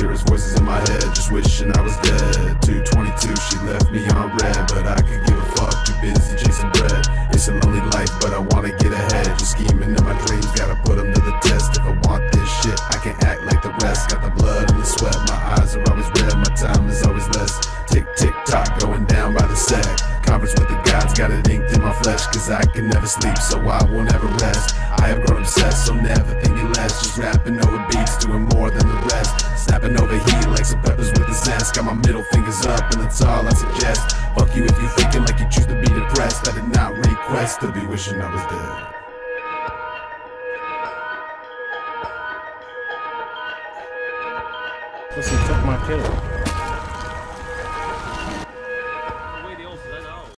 hear his voices in my head, just wishing I was dead. 222, she left me on red, but I could give a fuck, too busy chasing bread. It's a lonely life, but I wanna get ahead. Just scheming in my dreams, gotta put them to the test. If I want this shit, I can act like the rest. Got the blood and the sweat, my eyes are always red, my time is always less. Tick, tick, tock, going down by the sack. Conference with the gods, got it inked in my flesh, cause I can never sleep, so I won't ever rest. I have grown obsessed, so never thinking less. Just rapping over beats, doing more than. Snapping over heat like some peppers with the zest. Got my middle fingers up, and that's all I suggest. Fuck you if you thinking like you choose to be depressed. I did not request to be wishing I was dead. Pussy took my kid.